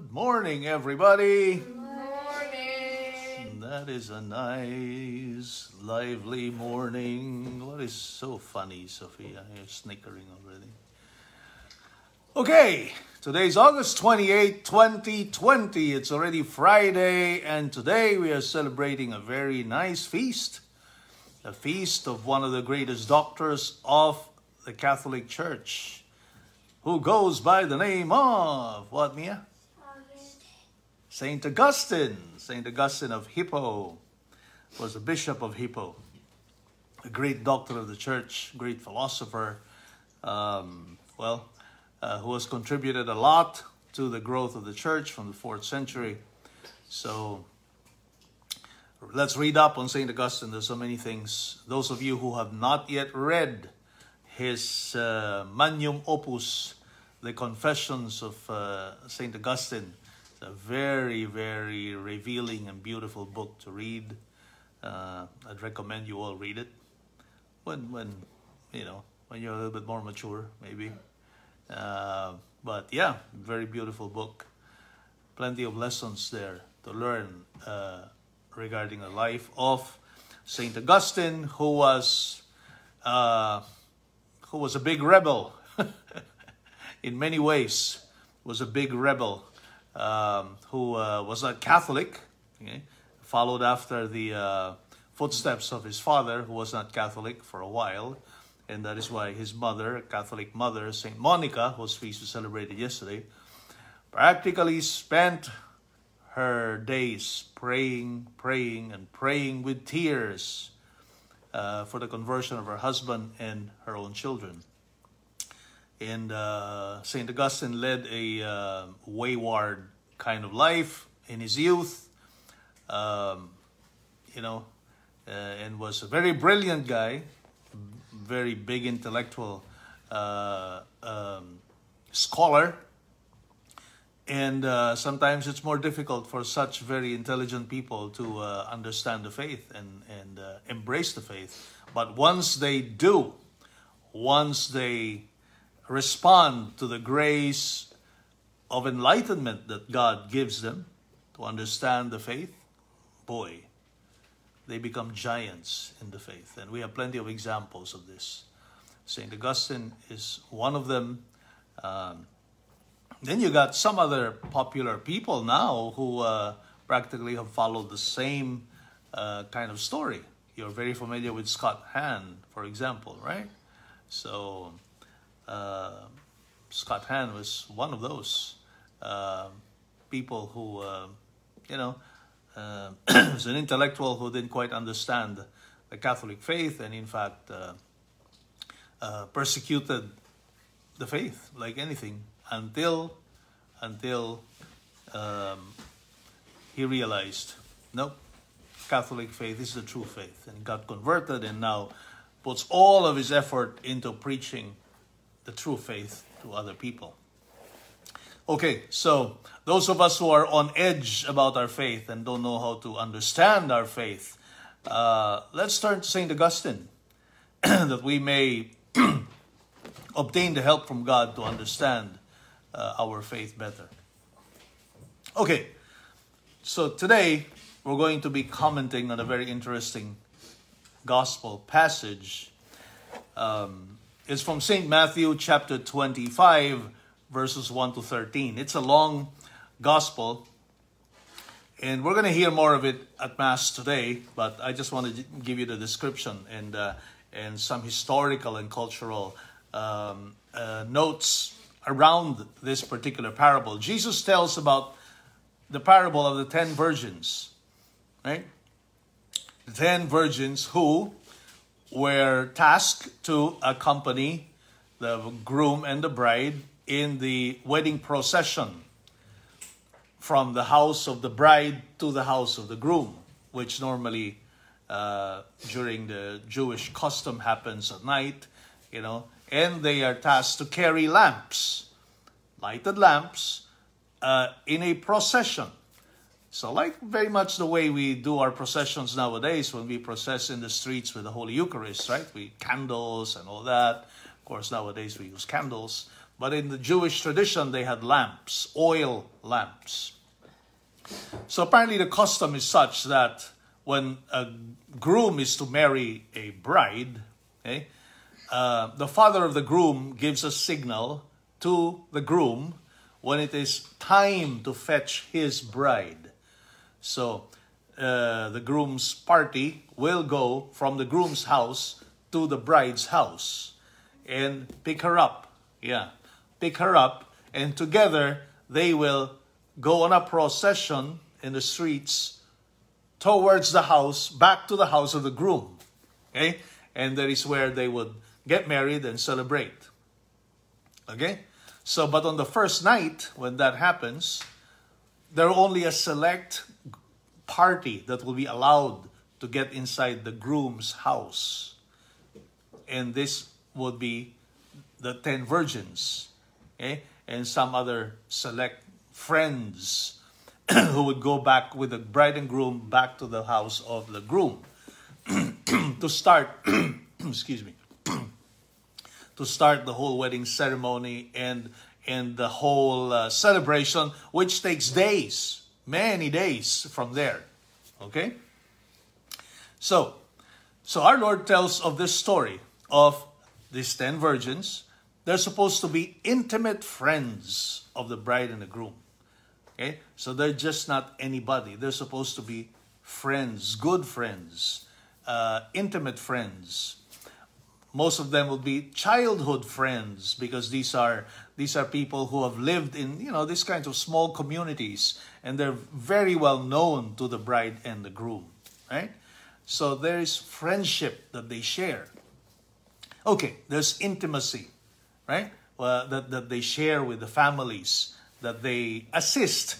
Good morning, everybody. Good morning. That is a nice, lively morning. What is so funny, Sophia? You're snickering already. Okay, today's August 28, 2020. It's already Friday, and today we are celebrating a very nice feast. A feast of one of the greatest doctors of the Catholic Church, who goes by the name of what, Mia? Saint Augustine. Saint Augustine of Hippo was the bishop of Hippo, a great doctor of the church, great philosopher. Um, well, uh, who has contributed a lot to the growth of the church from the fourth century. So let's read up on St. Augustine. There's so many things. Those of you who have not yet read his uh, Magnum Opus, The Confessions of uh, St. Augustine, it's a very, very revealing and beautiful book to read. Uh, I'd recommend you all read it when, when, you know, when you're a little bit more mature, maybe. Uh, but yeah, very beautiful book. Plenty of lessons there to learn uh, regarding the life of Saint Augustine, who was uh, who was a big rebel in many ways. Was a big rebel um, who uh, was a Catholic. Okay? Followed after the uh, footsteps of his father, who was not Catholic for a while and that is why his mother, Catholic mother, Saint Monica, whose feast we celebrated yesterday, practically spent her days praying, praying, and praying with tears uh, for the conversion of her husband and her own children. And uh, Saint Augustine led a uh, wayward kind of life in his youth, um, you know, uh, and was a very brilliant guy very big intellectual uh, um, scholar. And uh, sometimes it's more difficult for such very intelligent people to uh, understand the faith and, and embrace the faith. But once they do, once they respond to the grace of enlightenment that God gives them to understand the faith, boy, they become giants in the faith. And we have plenty of examples of this. St. Augustine is one of them. Um, then you got some other popular people now who uh, practically have followed the same uh, kind of story. You're very familiar with Scott Hahn, for example, right? So uh, Scott Hahn was one of those uh, people who, uh, you know, uh, was an intellectual who didn't quite understand the Catholic faith and in fact uh, persecuted the faith like anything until until um, he realized nope Catholic faith is the true faith. And got converted and now puts all of his effort into preaching the true faith to other people. Okay, so those of us who are on edge about our faith and don't know how to understand our faith, uh, let's turn to St. Augustine that we may obtain the help from God to understand uh, our faith better. Okay, so today we're going to be commenting on a very interesting gospel passage. Um, it's from St. Matthew chapter 25 verses 1 to 13. It's a long gospel, and we're going to hear more of it at Mass today, but I just want to give you the description and, uh, and some historical and cultural um, uh, notes around this particular parable. Jesus tells about the parable of the ten virgins, right? The ten virgins who were tasked to accompany the groom and the bride in the wedding procession from the house of the bride to the house of the groom, which normally uh, during the Jewish custom happens at night, you know, and they are tasked to carry lamps, lighted lamps, uh, in a procession. So, like very much the way we do our processions nowadays when we process in the streets with the Holy Eucharist, right? We candles and all that. Of course, nowadays we use candles. But in the Jewish tradition, they had lamps, oil lamps. So apparently, the custom is such that when a groom is to marry a bride, okay, uh, the father of the groom gives a signal to the groom when it is time to fetch his bride. So uh, the groom's party will go from the groom's house to the bride's house and pick her up. Yeah, pick her up, and together they will go on a procession in the streets towards the house, back to the house of the groom. Okay? And that is where they would get married and celebrate. Okay? So, but on the first night, when that happens, there are only a select party that will be allowed to get inside the groom's house. And this would be the 10 virgins, okay? And some other select friends who would go back with the bride and groom back to the house of the groom to start, excuse me, to start the whole wedding ceremony and and the whole uh, celebration, which takes days, many days from there. Okay? So, so our Lord tells of this story of these 10 virgins. They're supposed to be intimate friends of the bride and the groom. Okay? So they're just not anybody. They're supposed to be friends, good friends, uh, intimate friends. Most of them will be childhood friends because these are these are people who have lived in you know these kinds of small communities and they're very well known to the bride and the groom, right? So there is friendship that they share. Okay, there's intimacy, right? Well, that, that they share with the families that they assist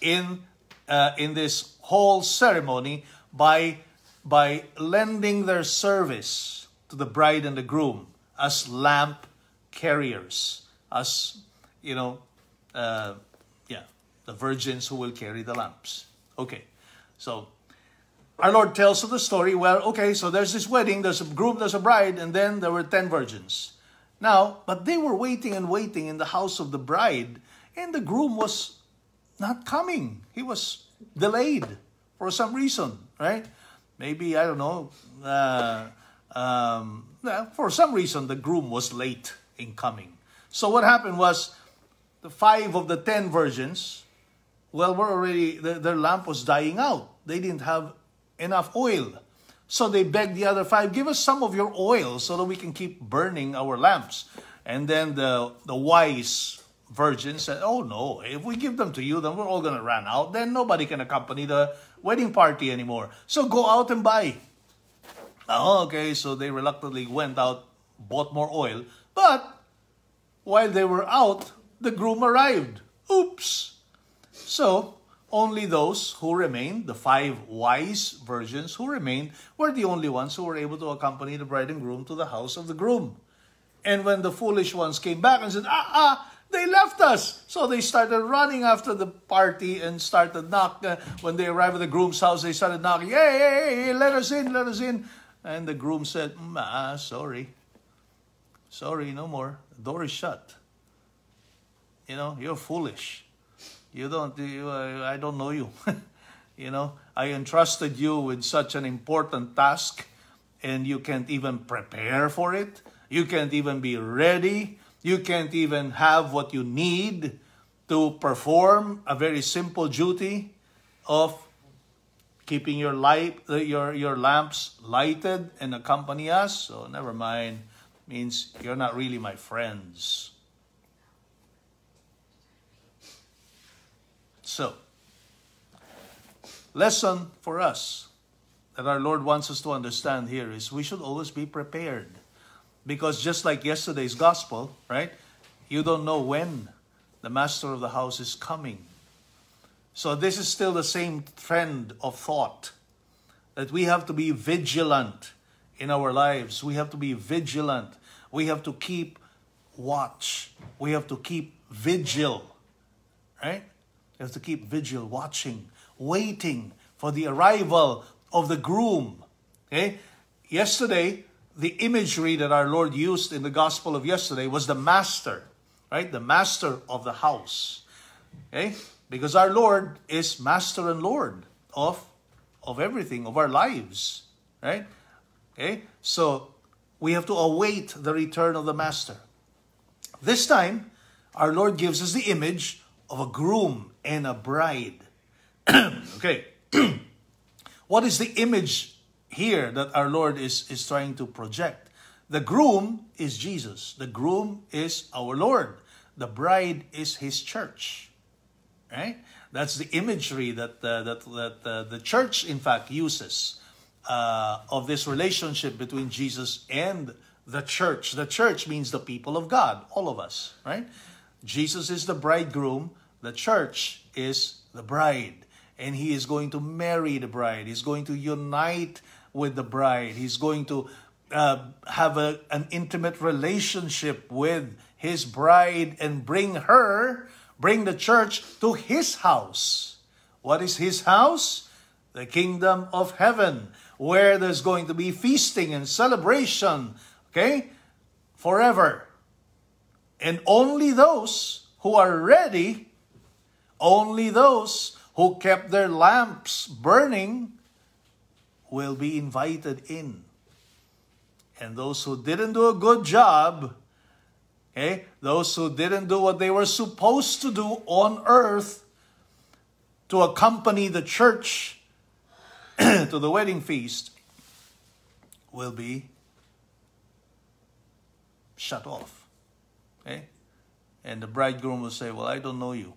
in uh, in this whole ceremony by by lending their service to the bride and the groom as lamp carriers, as you know, uh, yeah, the virgins who will carry the lamps. Okay, so our Lord tells of the story. Well, okay, so there's this wedding, there's a groom, there's a bride, and then there were ten virgins. Now, but they were waiting and waiting in the house of the bride and the groom was not coming. He was delayed for some reason, right? Maybe, I don't know, uh, um, for some reason the groom was late in coming. So what happened was the five of the ten virgins, well, were already, the, their lamp was dying out. They didn't have enough oil. So they begged the other five, give us some of your oil so that we can keep burning our lamps. And then the, the wise virgin said, Oh no, if we give them to you, then we're all going to run out. Then nobody can accompany the wedding party anymore. So go out and buy. Oh, okay, so they reluctantly went out, bought more oil. But while they were out, the groom arrived. Oops. So only those who remained, the five wise virgins who remained, were the only ones who were able to accompany the bride and groom to the house of the groom. And when the foolish ones came back and said, Ah, ah, they left us. So they started running after the party and started knocking. Uh, when they arrived at the groom's house, they started knocking, hey, hey, hey, let us in, let us in. And the groom said, mm, ah, sorry. Sorry, no more. Door is shut. You know, you're foolish. You don't, you, uh, I don't know you. you know, I entrusted you with such an important task and you can't even prepare for it. You can't even be ready you can't even have what you need to perform a very simple duty of keeping your light, your your lamps lighted and accompany us. So never mind. Means you're not really my friends. So, lesson for us that our Lord wants us to understand here is we should always be prepared. Because just like yesterday's gospel, right? You don't know when the master of the house is coming. So this is still the same trend of thought that we have to be vigilant in our lives. We have to be vigilant. We have to keep watch. We have to keep vigil. Right? We have to keep vigil, watching, waiting for the arrival of the groom. Okay? Yesterday, the imagery that our Lord used in the gospel of yesterday was the master right? The master of the house. Okay? Because our Lord is master and Lord of, of everything, of our lives. Right? Okay? So we have to await the return of the master. This time, our Lord gives us the image of a groom and a bride. okay. what is the image here that our Lord is, is trying to project? The groom is Jesus. The groom is our Lord. The bride is his church. Right? That's the imagery that, uh, that, that uh, the church, in fact, uses uh, of this relationship between Jesus and the church. The church means the people of God, all of us, right? Jesus is the bridegroom, the church is the bride, and he is going to marry the bride. He's going to unite with the bride. He's going to uh, have a, an intimate relationship with his bride and bring her, bring the church to his house. What is his house? The kingdom of heaven, where there's going to be feasting and celebration, okay, forever. And only those who are ready, only those who kept their lamps burning will be invited in. And those who didn't do a good job, okay, those who didn't do what they were supposed to do on earth to accompany the church to the wedding feast, will be shut off. Okay? And the bridegroom will say, Well, I don't know you.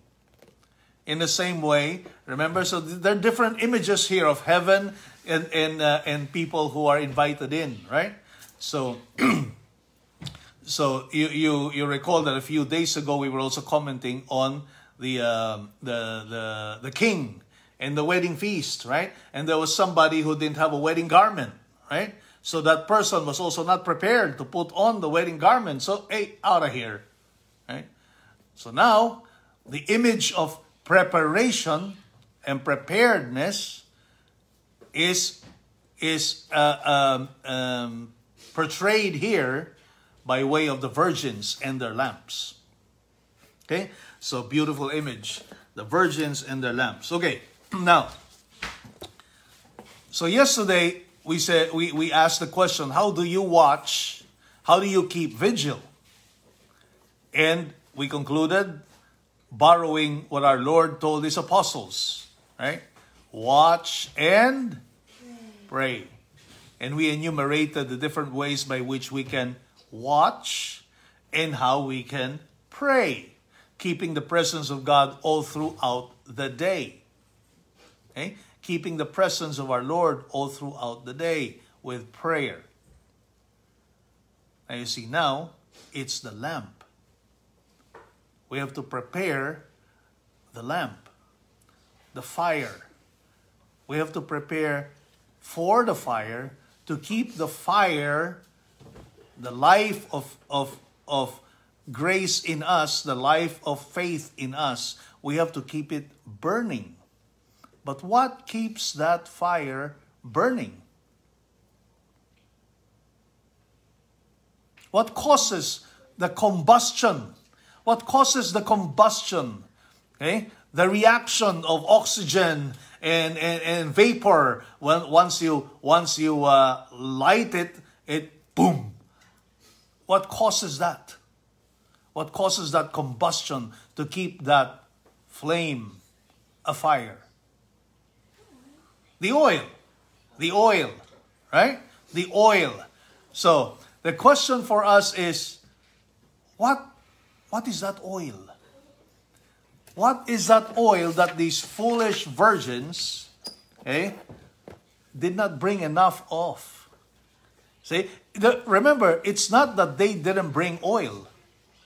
In the same way, remember, so there are different images here of heaven and, and, uh, and people who are invited in, right? So, so you, you, you recall that a few days ago we were also commenting on the, uh, the, the, the king and the wedding feast, right? And there was somebody who didn't have a wedding garment, right? So that person was also not prepared to put on the wedding garment. So, hey, out of here, right? So now, the image of preparation and preparedness is is uh, um, um, portrayed here by way of the virgins and their lamps. Okay, so beautiful image, the virgins and their lamps. Okay, now, so yesterday we said we, we asked the question, how do you watch? How do you keep vigil? And we concluded borrowing what our Lord told his apostles, right? Watch and pray. And we enumerated the different ways by which we can watch and how we can pray, keeping the presence of God all throughout the day. Okay? Keeping the presence of our Lord all throughout the day with prayer. Now you see, now it's the lamp. We have to prepare the lamp, the fire. We have to prepare for the fire to keep the fire, the life of, of, of grace in us, the life of faith in us, we have to keep it burning. But what keeps that fire burning? What causes the combustion? What causes the combustion? Okay? The reaction of oxygen and, and, and vapor when once you once you uh, light it, it boom. What causes that? What causes that combustion to keep that flame afire? The oil. The oil, right? The oil. So, the question for us is what what is that oil? What is that oil that these foolish virgins eh, did not bring enough of? See, the, remember, it's not that they didn't bring oil.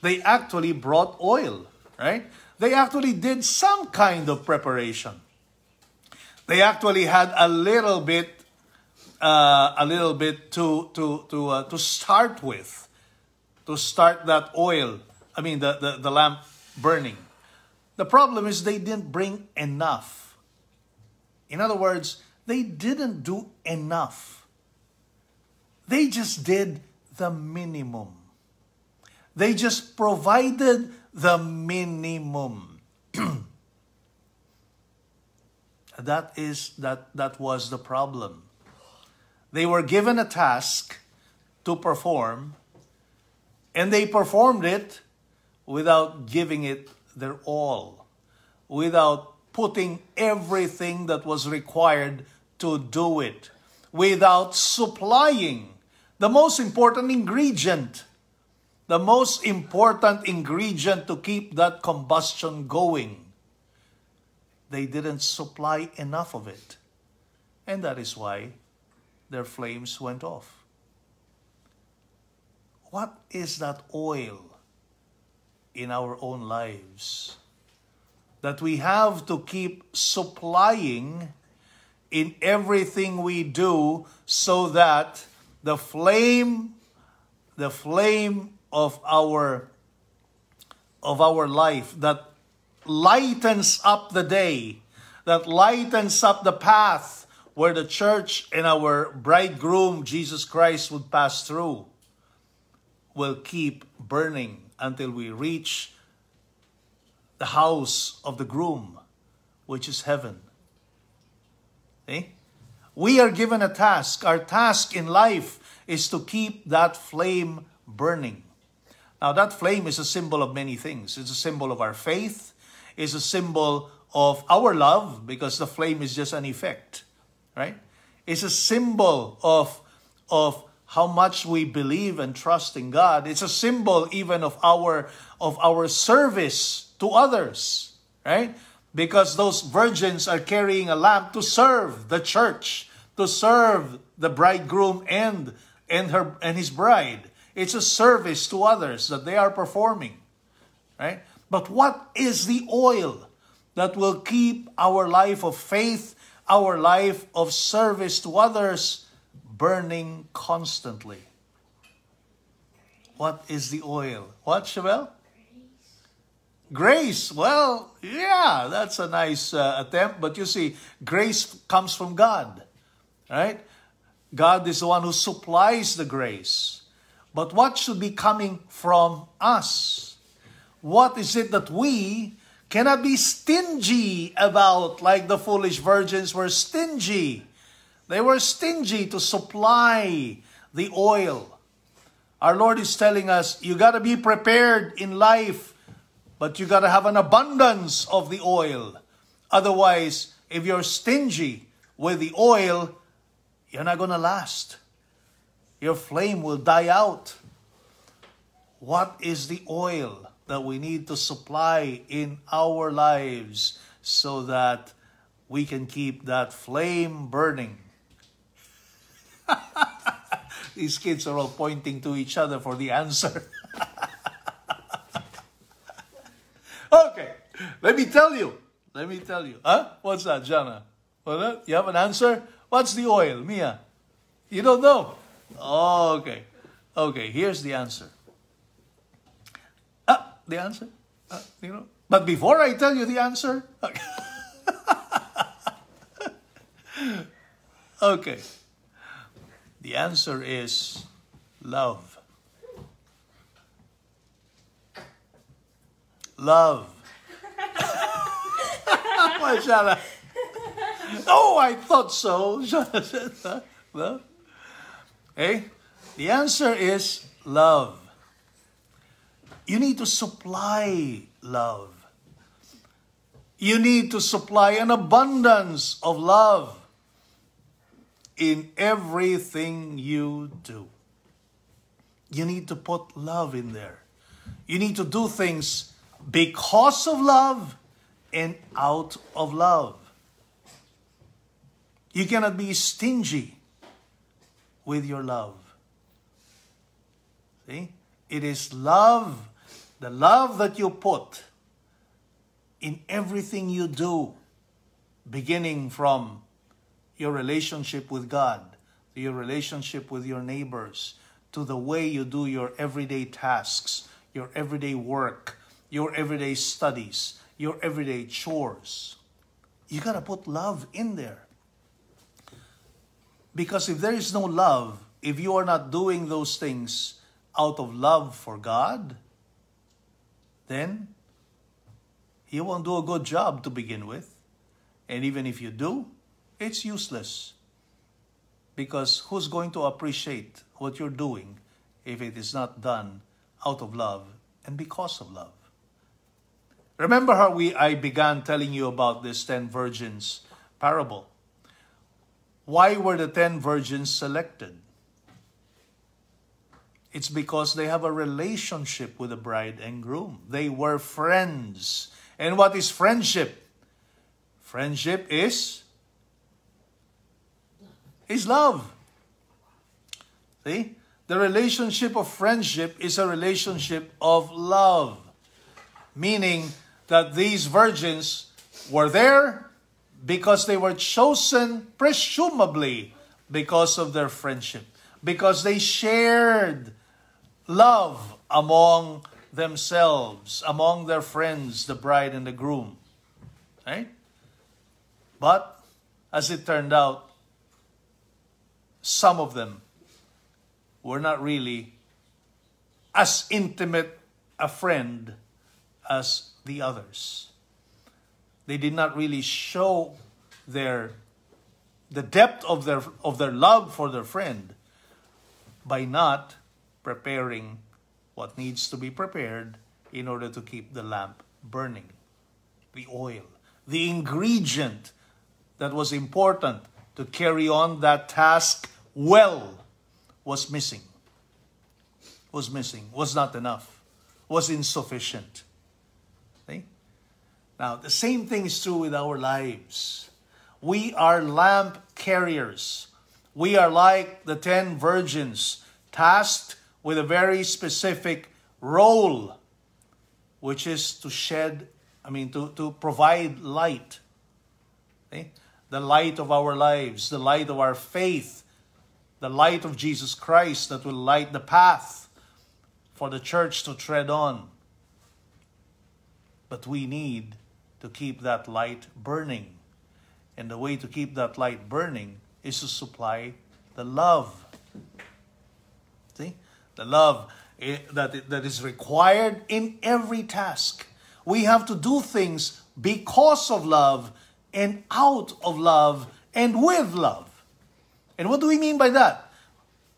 They actually brought oil, right? They actually did some kind of preparation. They actually had a little bit, uh, a little bit to to to uh, to start with, to start that oil. I mean, the, the, the lamp burning. The problem is they didn't bring enough. In other words, they didn't do enough. They just did the minimum. They just provided the minimum. that is that that was the problem. They were given a task to perform and they performed it without giving it their all, without putting everything that was required to do it, without supplying the most important ingredient, the most important ingredient to keep that combustion going. They didn't supply enough of it. And that is why their flames went off. What is that oil in our own lives that we have to keep supplying in everything we do so that the flame the flame of our of our life that lightens up the day that lightens up the path where the church and our bridegroom Jesus Christ would pass through will keep burning until we reach the house of the groom which is heaven. Okay? we are given a task. Our task in life is to keep that flame burning. Now that flame is a symbol of many things. It's a symbol of our faith is a symbol of our love because the flame is just an effect, right? It's a symbol of, of how much we believe and trust in God. It's a symbol even of our, of our service to others, right? Because those virgins are carrying a lamp to serve the church, to serve the bridegroom and, and, her, and his bride. It's a service to others that they are performing, right? But what is the oil that will keep our life of faith, our life of service to others burning constantly? What is the oil? What, Chevelle? Grace. Well, yeah, that's a nice uh, attempt. But you see, grace comes from God, right? God is the one who supplies the grace. But what should be coming from us? What is it that we cannot be stingy about like the foolish virgins were stingy? They were stingy to supply the oil. Our Lord is telling us, you got to be prepared in life, but you got to have an abundance of the oil. Otherwise, if you're stingy with the oil, you're not going to last. Your flame will die out. What is the oil? That we need to supply in our lives so that we can keep that flame burning. These kids are all pointing to each other for the answer. okay, let me tell you. Let me tell you. Huh? What's that, Jana? What? You have an answer? What's the oil, Mia? You don't know? Okay. Okay, here's the answer the answer? Uh, you know, but before I tell you the answer, okay. The answer is love. Love. Mashallah. Oh, I thought so. no? Hey, the answer is love. You need to supply love. You need to supply an abundance of love in everything you do. You need to put love in there. You need to do things because of love and out of love. You cannot be stingy with your love. See? It is love the love that you put in everything you do, beginning from your relationship with God, to your relationship with your neighbors, to the way you do your everyday tasks, your everyday work, your everyday studies, your everyday chores. You got to put love in there. Because if there is no love, if you are not doing those things out of love for God, then you won't do a good job to begin with. And even if you do, it's useless. Because who's going to appreciate what you're doing if it is not done out of love and because of love? Remember how we I began telling you about this 10 virgins parable. Why were the 10 virgins selected? It's because they have a relationship with the bride and groom. They were friends. And what is friendship? Friendship is is love. See? The relationship of friendship is a relationship of love. Meaning that these virgins were there because they were chosen, presumably because of their friendship, because they shared love among themselves, among their friends, the bride and the groom. Right? But as it turned out, some of them were not really as intimate a friend as the others. They did not really show their the depth of their of their love for their friend by not preparing what needs to be prepared in order to keep the lamp burning. The oil, the ingredient that was important to carry on that task well was missing. Was missing, was not enough, was insufficient. See? Now, the same thing is true with our lives. We are lamp carriers. We are like the ten virgins, tasked with a very specific role, which is to shed, I mean, to, to provide light. Okay? The light of our lives, the light of our faith, the light of Jesus Christ that will light the path for the church to tread on. But we need to keep that light burning. And the way to keep that light burning is to supply the love. The love eh, that, that is required in every task. We have to do things because of love and out of love and with love. And what do we mean by that?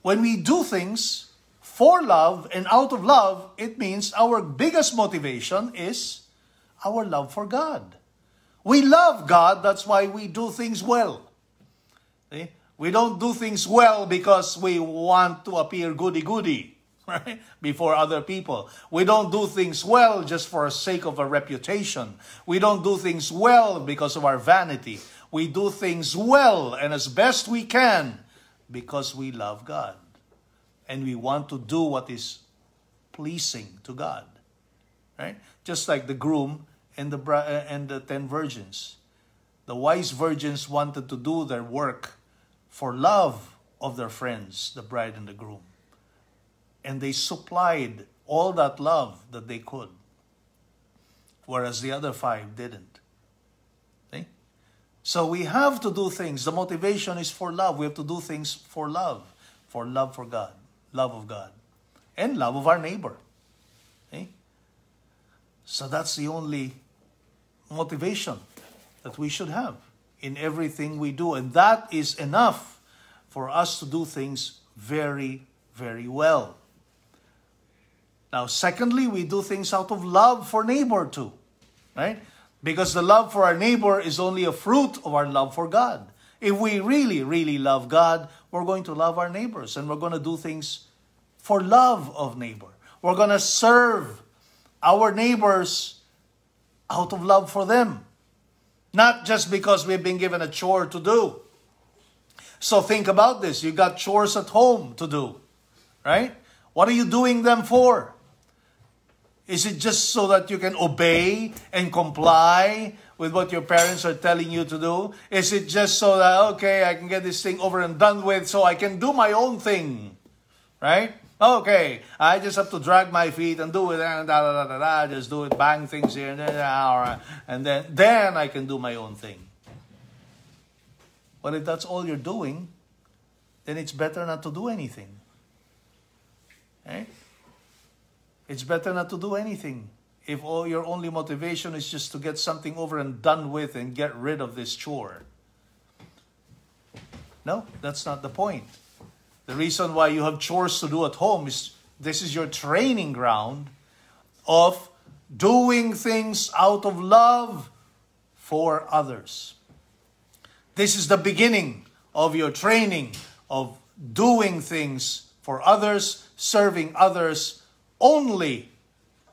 When we do things for love and out of love, it means our biggest motivation is our love for God. We love God, that's why we do things well. See? We don't do things well because we want to appear goody-goody, right? Before other people. We don't do things well just for the sake of a reputation. We don't do things well because of our vanity. We do things well and as best we can because we love God. And we want to do what is pleasing to God. Right? Just like the groom and the, uh, and the ten virgins. The wise virgins wanted to do their work for love of their friends, the bride and the groom. And they supplied all that love that they could, whereas the other five didn't. See? So we have to do things. The motivation is for love. We have to do things for love, for love for God, love of God, and love of our neighbor. See? So that's the only motivation that we should have in everything we do. And that is enough for us to do things very, very well. Now, secondly, we do things out of love for neighbor too, right? Because the love for our neighbor is only a fruit of our love for God. If we really, really love God, we're going to love our neighbors and we're going to do things for love of neighbor. We're going to serve our neighbors out of love for them, not just because we've been given a chore to do. So think about this. You got chores at home to do, right? What are you doing them for? Is it just so that you can obey and comply with what your parents are telling you to do? Is it just so that, okay, I can get this thing over and done with so I can do my own thing, right? Okay, I just have to drag my feet and do it and da da da da da. Just do it, bang things here and there, and then then I can do my own thing. But if that's all you're doing, then it's better not to do anything. Okay? It's better not to do anything if all your only motivation is just to get something over and done with and get rid of this chore. No, that's not the point. The reason why you have chores to do at home is this is your training ground of doing things out of love for others. This is the beginning of your training of doing things for others, serving others only,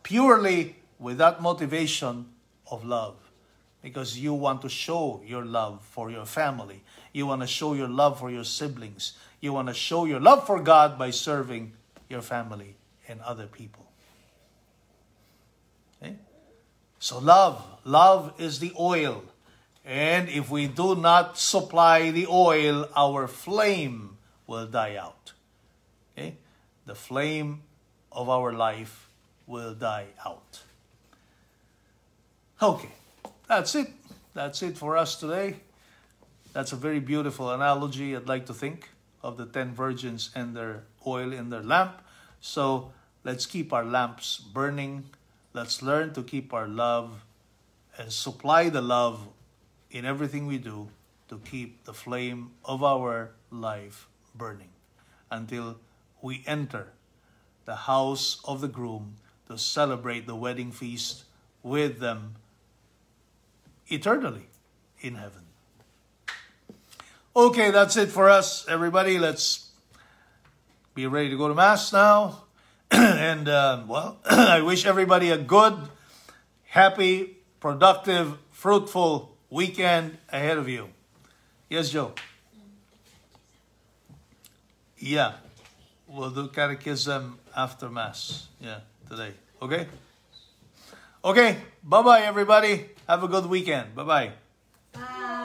purely with that motivation of love. Because you want to show your love for your family. You want to show your love for your siblings. You want to show your love for God by serving your family and other people. Okay? So, love. Love is the oil. And if we do not supply the oil, our flame will die out. Okay? The flame of our life will die out. Okay, that's it. That's it for us today. That's a very beautiful analogy, I'd like to think, of the ten virgins and their oil in their lamp. So let's keep our lamps burning. Let's learn to keep our love and supply the love in everything we do to keep the flame of our life burning until we enter the house of the groom to celebrate the wedding feast with them eternally in heaven. Okay, that's it for us, everybody. Let's be ready to go to Mass now. and, uh, well, I wish everybody a good, happy, productive, fruitful weekend ahead of you. Yes, Joe? Yeah. We'll do catechism after Mass. Yeah, today. Okay? Okay. Bye bye, everybody. Have a good weekend. Bye bye bye.